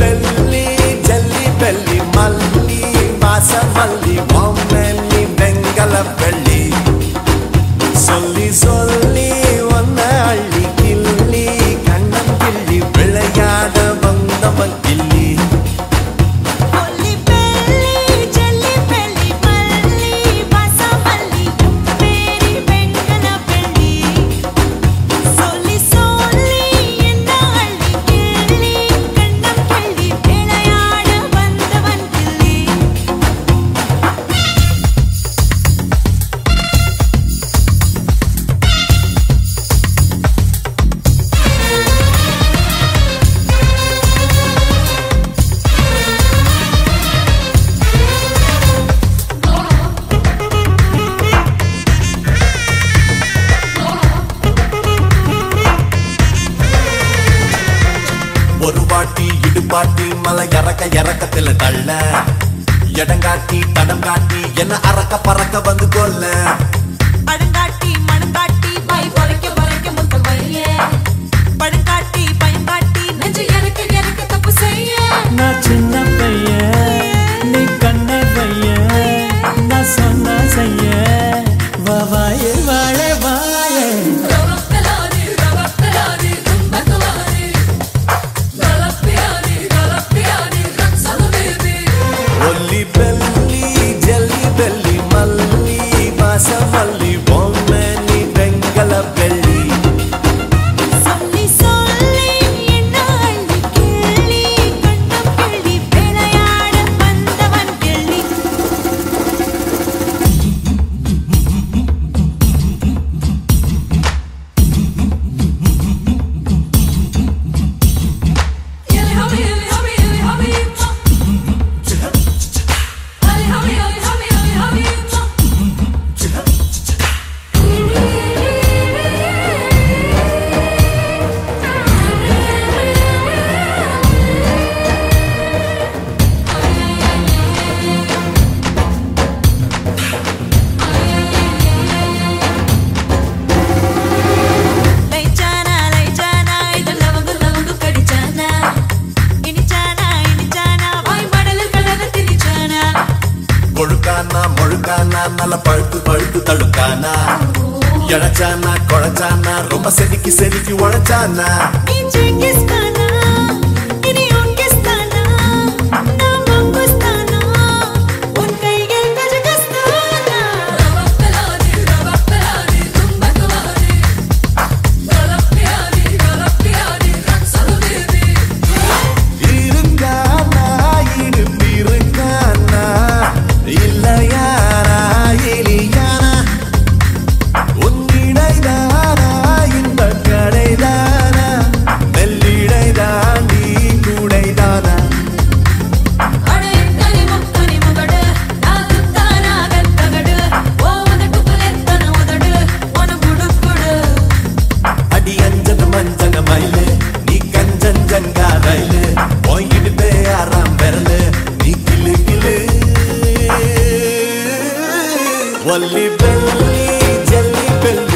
Belly జల్లి belly మల్లి మాస మల్లి బొమ్మ. ஒரு வாட்டி இடுபாட்டி மலை இறக்க இறக்கத்துல தள்ள. இடங்காட்டி தடம் காட்டி என்ன அறக்க பறக்க வந்து கொல்ல. నల పழுத்து பழுத்து தழுக்கானா எழச்சானா கொழச்சானா ரொம்ப செதுக்கி செதுக்கி உழைச்சானா واللي بلي جلي بلي